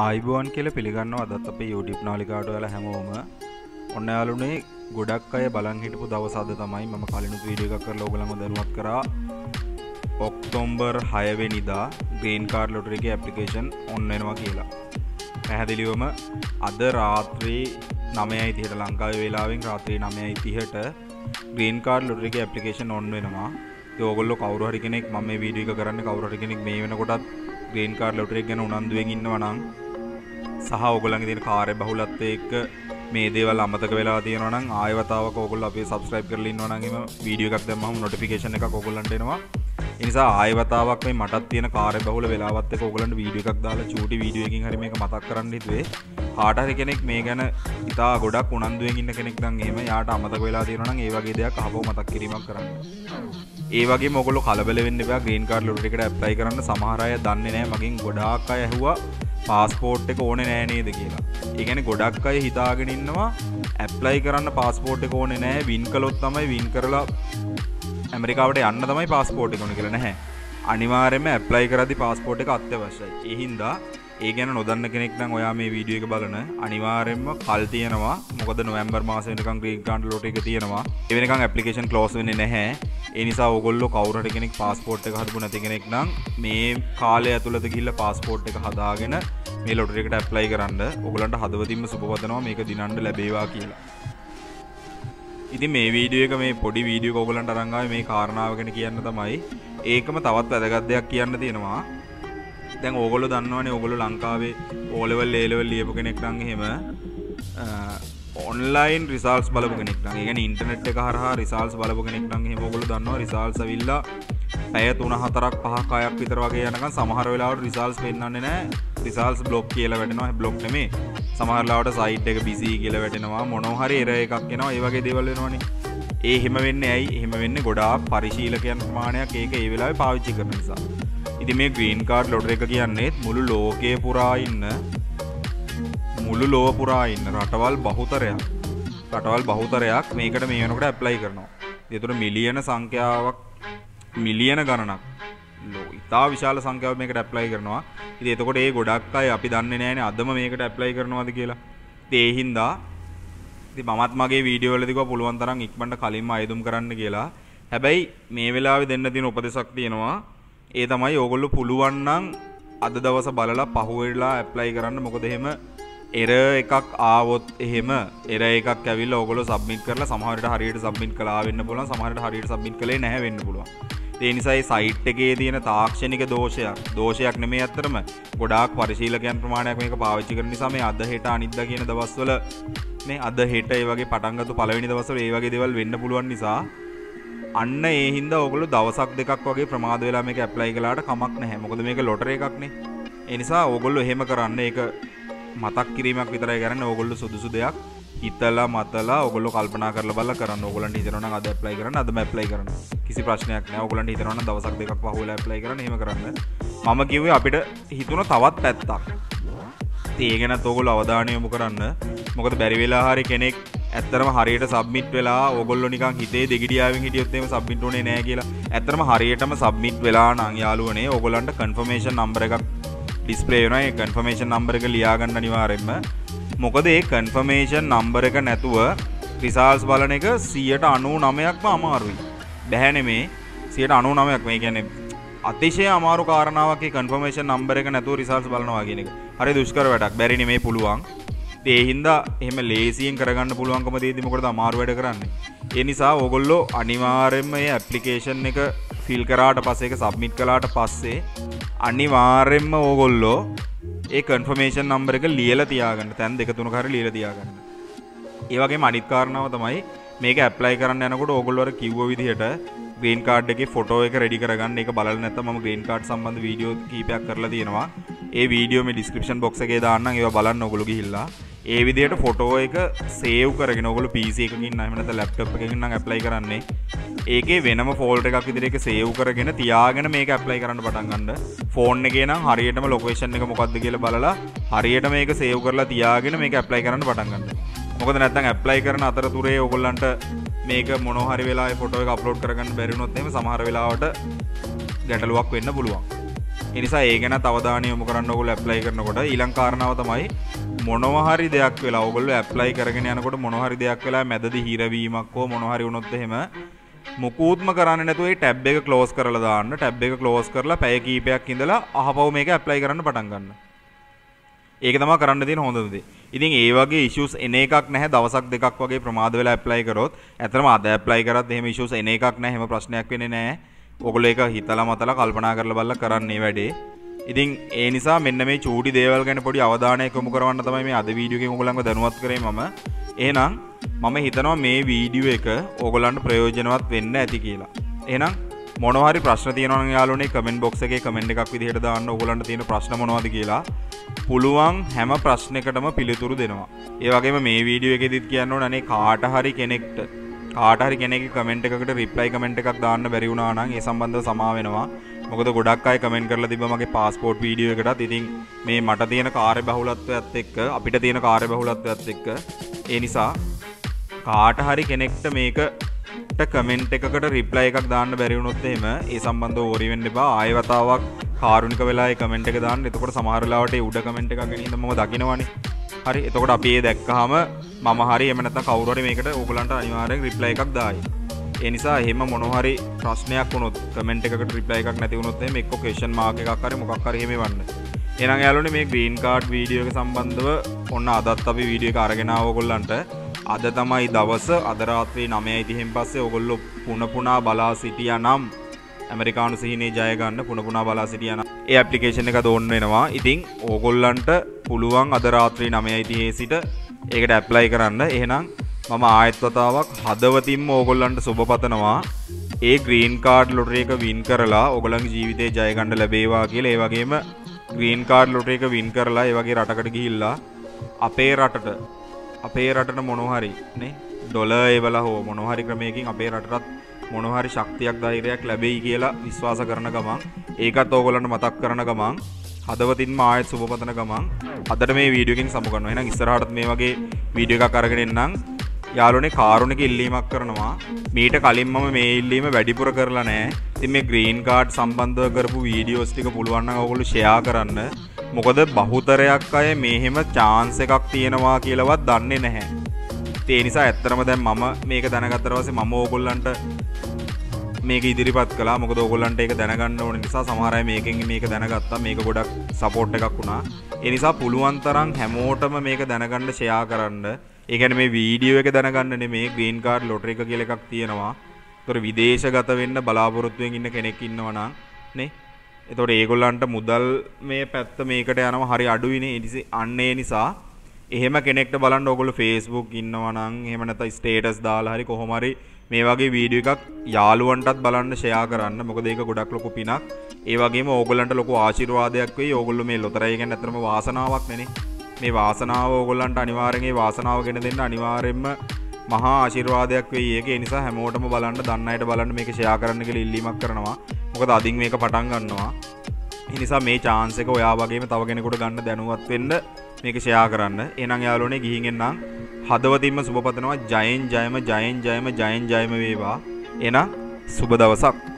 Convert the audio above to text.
අයිබෝන් කියල පිළිගන්න අදත් අපේ YouTube නාලිකාට වල හැමෝම. ඔන්න යාලුනේ ගොඩක් අය බලන් හිටපු දවසද තමයි ම කලිනුත් වීඩිය එකක් කර ලෝගලම දරුවත් කරා. ඔක්තෝම්බර් හයවෙනිදා ග්‍රීන් කාර් ලොටරගේ ඇපලිකේෂන් ඔන්නවා කියලා. පැහැදිලිවම අද රාත්‍රී නමයයි තිහට ලංකාව වෙලාවෙන් රාත්‍රී නමයයි තිහට ග්‍රීන් කාර් ලොටරගේ ඇපලිකේෂන් ඔන්න වෙනවා. යෝගොල්ල කවරුහරි කෙනෙක් ම වීඩියක කරන්න කවරට කෙනෙක් මේ වෙනකොටත් ග්‍රීන් කාර් ලොටරෙක් ගැන උනන්දුවෙන් ඉන්නවනම් සහ ඔගොලඟ තින කාරය බහුලත්ත එක්ක මේ දේවල් අමතක වෙලා තියෙනවනම් ආයවතාව කොගොල් අපේ සබස්ක්‍රයිබ් කරලින් වනගේම වීඩිය එකක් දෙම නොටිකේෂන එක කොගොල්ලන්ටෙනවා නිසා ආයවතාවක් මේ මටත් තියෙන කාරය බහුල වෙලාවත් කොගලන්ට වීඩිය එකක් දාලා චූටි වීඩියකින් හරම එක මතක් කරන්න හිතුවේ. කාටහරි කෙනෙක් මේ ගැන ඉතා ගොඩක් උනන්දුවෙන් ඉන්න කෙනෙක් දන් එම යාට අමතක වෙලා තියෙනනම් ඒ වගේ දෙයක් හබෝ මතක් කිරීමක් කරන්න. ඒවගේ මොගොල කලබල වෙන්න ග්‍රීන් කාර් ලොටකට ඇප්ලයි කරන්න. සමහරය දන්නේ නෑ මගින් ගොඩාක් අය ඇහවා. පාස්පෝට් එක ඕන නෑනේද කියලා. ඒගැන ගොඩක් අය හිතාගෙන ඉන්නවා ඇප්ලයි කරන්න පාස්පෝට් එක ඕන නෑ. වින් කලොත් තමයි වින් කරලා ඇමරිකාවට යන්න තමයි පාස්පෝට් එකන කළ නැහැ. අනිවාරෙම ඇප්ලයි කරදි පාස්පෝට් එක අත්‍යවශ්‍යයි. එහින්දා ඒ ගැන නොදන්න කෙනෙක් නම් ඔයා මේ වීඩියෝ එක බලන අනිවාරෙන්ම කල් තියෙනවා. මොකද නොවම්බර් මාසනකම් ග්‍රීන් කාන්ඩ ලොට එක තියෙනවා. එවනිකම් ඇපලිකේෂන් කලෝස් වෙන්නේ නැහැ. එනිසා ඔගොල්ල කවරට කෙනෙක් පාස්පෝට් එක හදපු නැති කෙනෙක් නම් මේ කාලය ඇතුළත ගිල්ල පාස්පෝට් එක හදාගෙන මේ ලොටරෙකට ඇප්ලයි කරන්න. ඔගලන්ට හදවතින්ම සුපවතනවා මේක දිනන්ට ලැබේවා කියලා. ඉති මේ වීඩියෝ එක මේ පොඩි වීඩියෝ කොගලන්ට අරංගාව මේ කාරණාවගෙන කියන්න තමයි. ඒකම තවත් වැදගත් දෙයක් කියන්න තියෙනවා. දැන් ඕගොල දන්නවනේ ඔගොලු ලංකාවේ ඕලවල් ඒලවල් ලියපු කෙනෙක් නං හෙම ඔන්ලයින් රිසල්ස් බලපු කෙනෙක් ගෙන ඉන්ටනෙට් එක හරහා රිසල්ස් බලපු කෙනෙක් නං හෙමගොල දන්නවා රිසල්ස විල්ලා ඇය තුන හතරක් පහකායක් විතර වගේ යනක සමහර වෙලාවට රිසල්ස් පෙන්න්නන්නේ නෑ රිසල්ස් බ්ලොග් කියල වැටෙනවා. බ්ලොග් නෙමේ. සමහරලාවට සයිට් එක බිසි කියල වැටෙනවා. මොනොහරි එර එකක් කෙනවා ඒවගේ දෙවල්ලෙනවානේ ඒ හෙම වෙන්න ඇයි? එහෙම වෙන්න ගොඩාක් පරිශීලකයන් ප්‍රමාණයක් ඒක ඒ වෙලා පාවිච්චි කරන නිසා. ඉති මේ ග්‍රීන් කාඩ් ලොඩ එක කියන්නේෙත් මුළු ලෝකය පුරා ඉන්න මුළු ලෝව පුරා ඉන්න රටවල් බහුතරයක්. රටවල් බහුතරයක් මේකට මේ වෙනකට ඇප්ලයි කරනවා. දෙතුර මිලියන සංඛ්‍යාවක් මිලියන ගණනක්. ලෝ ඉතා විශාල සංඛ්‍යාව මේකට ඇප්ලයි කරනවා. ඉති එතකොට ඒ ගොඩක් අයි අපි දන්න නෑන අදම මේකට ඇප්ලයි කරනවාද කියලා. දේහින්දා ති මත් මගේ වීඩියෝලදික පුළුවන් තරම් ඉක්මට කලින්ම අයදුම් කරන්න කියලා. හැබැයි මේ වෙලාවෙ දෙන්න තින උපදෙසක් තියෙනවා. ඒ තමයි ඕගොල්ලු පුළුවන්නන් අද දවස බලලා පහුවෙලා ඇප්ලයි කරන්න. මොකද එහෙම එර එකක් ආවොත් එහෙම එර එකක් ඇවිල් ඔගොල සබ්මිට කරලා සමහට හරියට සබ්මිට කලා වෙන්න පුලන් සමහට හරියට සබ්මිට කළේ නැවෙන්න පුළුවන්. ඒනිසයි සයිට් එකේ තියෙන තාක්ෂණික දෝෂයක් දෝෂයක් නෙමේ ඇත්තරම ගොඩක් පරිශීලකයන් ප්‍රමාණයක් මේක පාවිච්චි කරන නිසා මේ අද හෙට අනිද්ද කියන දවස්වල මේ අද හෙට ඒ වගේ පටන්ගතු පලවෙනි දවසල ඒ වගේ දෙවල් වෙන්න පුළුවන් නිසා අන්න ඒහින්ද ඔගුලු දවසක් දෙකක් වගේ ප්‍රමාද වෙලා මේක ඇප්ලයි කලාට කමක් නැහැ. මොකද මේක ලොටර එකක්නේ. එනිසා ඔගොල්ලු එහෙම කරන්න එක මතක් කිරීමක් විතරයි කරන්න. ඔගොල්ලු සුදුසු දෙයක් හිතලා මතලා ඔගොල්ල කල්පනා කර බල කරන්න. ඔගලන් හිතරන අද ප්ලයි කරන අද මැප්ලයි කරන කිසි ප්‍රශ්නයක් නෑ. ඔගලන් හිතරන දවසක් දෙකක් පහුල ප්ලයි කරන හෙම කරන්න. මම කිවේ අපිට හිතුන තවත් පැත්තක්. ඒගෙන තොගොල අවධානයමු කරන්න. මොකද බැරිවෙලා හරි කෙනෙක් ඇත්තරම හරියට සබ්මිට් වෙලා ඔගොල්ල නිකන් හිතේ දෙගිඩියාව හිටියොත්තේම සබ්මිටුනේ නෑ කියලා. ඇතරම හරියටම සබ්මිට් වෙලා නං යාලුවනේ ඔගොලන්ට කන්ෆර්මේෂන් නම්බර එකක් ඩිස්පලේ වනයි කන්ෆර්මේෂන් නම්බර එක ලියාගන්න නිවාරෙන්ම මොකද ඒ කන්ෆර්මේෂන් නම්බර එක නැතුව රිසාල්ස් බලන එක සියට අනු නමයක්ම අමාරුයි. බැහැනෙමේ සියට අනු නමයක් මේ ගැන අතිශය අමාරු කාරනාවක් කන්ෆර්මේෂන් නම්බර එක නැතුව රිසල්ස් බලනවා කියන එක. හරි දුෂ්කර වැඩක්. බැරිනි මේ පුළුවන්. ඒහින්ද එහෙම ලේසියෙන් කරගන්න පුළුවන්කම දේදීමකොට අමාරු වැඩ කරන්න? ඒ නිසා ඔගොල්ලෝ අනිවාරෙන්ම ඒ ඇප්ලිකේෂන් එක ෆිල් කරාට පස්සේ එක සබ්මිට් කලාට පස්සේ අනිවාරෙන්ම ඕගොල්ලෝ ඒ කන්ෆර්මේෂන් නම්බර එක ලියල තියාගන්න. තැන් දෙක තුන කර ලියල තියාගන්න. ඒවගේ මනිත්කාරණාව තමයි මේක ඇප්ලයි කරන්න යනකොට ඔගොල්වර කිව්ව විදිහට ග්‍රීන් කාඩ් එක ෆොටෝ එක රෙඩි කරගන්න. එක බල නැත ම ග්‍රීන් කාඩ් සම්බඳ වීඩියෝ කීපයක් කරලා තියෙනවා. ඒ වීඩියෝ මේ ඩිස්ක්‍රපෂන් බොක්ස එකේ දාන්න ඒව බලන්න ඔගොලු හිල්ලා ඒ විදියට ෆොටෝ එක සේව් කරගෙන ඔගොලු පිසි එකකින් නමනත ලැප්ටප් එකකින් ඇප්ලයි කරන්නේ. ඒකේ වෙනම ෆෝල්ට එකක් විදිරක සේව් කරගෙන තියාගෙන මේක ඇප්ලයි කරන්න පටන්ගන්න ෆෝන් එක නම් හරියටම ලොකේෂන් එක මොකක්ද කියල බලලා හරියට මේක සේව් කරලා තියාගෙන මේක ඇප්ලයි කරන්න පටන්ගන්න මොකද නැත්තන් ඇප්ලයි කරන අතර තුරේ ඔගොල්ලන්ට මේක මොනහරි වෙලා ෆොටෝ එක අප්ලෝඩ් කරගන්න බැරිනොත්ම සමහර වෙලාවට ගැටලුවක් වෙන්න පුළුවන්. එනිසා ඒ ගැන තවදානය යොමු කරන්න ඔගොල්ලෝ ඇප්ලයි කරනකොට ඊළඟ කාරණාව තමයි මොනවා හරි දෙයක් වෙලා ඔයගොල්ලෝ ඇප්ලයි කරගෙන යනකොට මොනවා හරි දෙයක් වෙලා මැදදී හිරවීමක් හෝ මොනවා හරි වුණොත් එහෙම මුකුත්ම කරන්න නැතුව ඒ ටැබ් එක ක්ලෝස් කරලා දාන්න ටැබ් එක ක්ලෝස් කරලා පැය කීපයක් ඉඳලා අහපව් මේක ඇප්ලයි කරන්න පටන් ගන්න. ඒක තමයි කරන්න තියෙන හොඳම දේ. ඉතින් ඒ වගේ ඉෂුස් එන එකක් නැහැ දවසක් දෙකක් වගේ ප්‍රමාද වෙලා ඇප්ලයි කරොත් ඇත්තටම අද ඇප්ලයි කරත් එහෙම ඉෂුස් එන එකක් නැහැ එහෙම ප්‍රශ්නයක් වෙන්නේ නැහැ. ඔගොල්ලෝ ඒක හිතලා මතලා කල්පනා කරලා බලලා කරන්නේ වැඩේ. ඉතින් ඒ නිසා මෙන්න මේ චූටි දේවල් ගැන පොඩි අවධානයක් යොමු කරවන්න තමයි මේ අද වීඩියෝ එකෙන් ඔයගොල්ලන්ව දැනුවත් කරේ මම. එහෙනම් මම හිතනවා මේ වීඩියෝ එක ඕගොල්ලන්ට ප්‍රයෝජනවත් වෙන්න ඇති කියලා. එහෙනම් මොනවා හරි ප්‍රශ්න තියෙනවා නම් යාළුවනේ කමෙන්ට් බොක්ස් එකේ කමෙන්ට් එකක් විදිහට දාන්න ඕගොල්ලන්ට තියෙන ප්‍රශ්න මොනවද කියලා. පුළුවන් හැම ප්‍රශ්නයකටම පිළිතුරු දෙනවා. ඒ වගේම මේ වීඩියෝ එකේදීත් කියන්න ඕන අනේ කාට හරි කෙනෙක්ට කාට හරි කෙනෙක්ගේ කමෙන්ට් එකකට රිප්ලයි කමෙන්ට් එකක් දාන්න බැරි වුණා නම් ඒ සම්බන්ධව සමා වෙනවා. මොකද ගොඩක් අය කමෙන්ට් කරලා තිබ්බා මගේ පාස්පෝර්ට් වීඩියෝ එකටත්. ඉතින් මේ මට තියෙන කාර්ය බහුලත්වයත් එක්ක අපිට තියෙන කාර්ය බහුලත්වයත් එක්ක ඒ නිසා කාට හරි කෙනෙක්ට මේකට කමෙන්ට් එකකට රිප්ලයි එකක් දාන්න බැරි වුණොත් එහෙම ඒ සම්බන්ධව ඕරි වෙන්න එපා. ආයෙ වතාවක් කාරුණික වෙලා ඒ කමෙන්ට් එක දාන්න. එතකොට සමහර වෙලාවට ඒ උඩ කමෙන්ට් එකක් ගෙනින්න මම දකිනවනේ. හරි. එතකොට අපි ඒ දැක්කහම මම හරි එහෙම නැත්නම් කවුරු හරි මේකට ඕගලන්ට අනිවාර්යෙන් රිප්ලයි එකක් දායි. ඒ නිසා එහෙම මොනවා හරි ප්‍රශ්නයක් වුණොත් කමෙන්ට් එකකට රිප්ලයි එකක් නැති වුණොත් එහෙම එක්ක ක්වෙස්චන් මාක් එකක් හරි මොකක් හරි එහෙම වන්න. එහෙනම් යාළුවනේ මේ ග්‍රීන් කාඩ් වීඩියෝ එක සම්බන්ධව ඔන්න අදත් අපි වීඩියෝ එක අරගෙන ආව ඔයගොල්ලන්ට අද තමයි දවස අද රාත්‍රී 9:30න් පස්සේ ඔයගොල්ලෝ පුන පුනා බලා සිටියා නම් ඇමරිකානු සිහිනේ ජය ගන්න පුන පුනා බලා සිටියා නම් ඒ ඇප්ලිකේෂන් එක දෝන් වෙනවා. ඉතින් ඕගොල්ලන්ට පුළුවන් අද රාත්‍රී 9:30 සිට ඒකට ඇප්ලයි කරන්න. එහෙනම් මම ආයෙත් වතාවක් හදවතින්ම ඕගොල්ලන්ට සුබ පතනවා. ඒ ග්‍රීන් කාඩ් ලොටරි එක වින් කරලා ඔයගොල්ලන්ගේ ජීවිතේ ජය ගන්න ලැබේවා කියලා. ඒ වගේම ග්‍රීන් කාඩ් ලොටරි එක වින් කරලා ඒ වගේ රටකට ගිහිල්ලා අපේ රටට අපේ රටට මොනොහරි නේ ඩොල ඒවල හෝ මොනොහරි ක්‍රමයකින් අපේ රටටත් මොනොහරි ශක්තියක් ධෛර්යයක් ලැබෙයි කියලා විශ්වාස කරන ගමන් ඒකත් ඕගොල්ලන්ට මතක් කරන ගමන් හදවතින්ම ආයෙත් සුබ පතන ගමන් අදට මේ වීඩියෝ එකකින් සමු කරනවා. එහෙනම් ඉස්සරහටත් මේ වගේ වීඩියෝ එකක් අරගෙන එන්නම්. යාළුවනේ කාරුණික ඉල්ලීමක් කරනවා. මීට කලින් මම මේ ඉල්ලීම වැඩිපුර කරලා නැහැ. ඉතින් මේ ග්‍රීන් කාඩ් සම්බන්ධව කරපු වීඩියෝස් ටික පුළුවන් නම් ඔයගොල්ලෝ ෂෙයා කරන්න. මොකද බහුතරයක් අය මෙහෙම chance එකක් තියෙනවා කියලාවත් දන්නේ නැහැ. ඒ නිසා ඇත්තටම දැන් මම මේක දැනගත්තට පස්සේ මම ඕගොල්ලන්ට මේක ඉදිරිපත් කළා. මොකද ඕගොල්ලන්ට ඒක දැනගන්න ඕන නිසා සමහර අය මේකෙන් මේක දැනගත්තා. මේක ගොඩක් සපෝට් එකක් වුණා. ඒ නිසා පුළුවන් තරම් හැමෝටම මේක දැනගන්න ෂෙයා කරන්න ඒ කියන්නේ මේ වීඩියෝ එක දැනගන්න නෙමේ ග්‍රීන් කාඩ් ලොටරි එක කියලා එකක් තියෙනවා. ඒතර විදේශගත වෙන්න බලාපොරොත්තුවෙන් ඉන්න කෙනෙක් ඉන්නවා නම් නේ? එතකොට ඒගොල්ලන්ට මුදල් මේ පැත්ත මේකට යනවා හරි අඩුයිනේ අන්න ඒ නිසා එහෙම කෙනෙක්ට බලන්න ඔයගොල්ලෝ Facebook ඉන්නවා නම් එහෙම නැත්නම් ස්ටේටස් දාලා හරි කොහොම හරි මේ වගේ වීඩියෝ එකක් යාළුවන්ටත් බලන්න ෂෙයා කරන්න. මොකද ඒක ගොඩක් ලොකු පිනක්. ඒ වගේම ඕගොල්ලන්ට ලොකු ආශිර්වාදයක් වෙයි. ඕගොල්ලෝ මේ ලොතරැයි ගැන ඇත්තටම වාසනාවක් නෙනේ. මේ වාසනාව ඕගොල්ලන්ට අනිවාර්යෙන් ඒ වාසනාව ගෙන දෙන්න අනිවාර්යෙන්ම මහා ආශිර්වාදයක් වෙයි. ඒක ඒ නිසා හැමෝටම බලන්න දන්න අයට බලන්න මේක ෂෙයා කරන්න කියලා ඉල්ලීමක් කරනවා. මොකද අදින් මේක පටන් ගන්නවා. ඒ නිසා මේ chance එක ඔයා වගේම තව කෙනෙකුට ගන්න දැනුවත් වෙන්න මේක ෂෙයා කරන්න. එහෙනම් යාළුවනේ ගිහින් එන්නම්. හදවතින්ම සුබ පතනවා ජයෙන් ජයම ජයෙන් ජයම ජයෙන් ජයම වේවා. එහෙනම් සුබ දවසක්.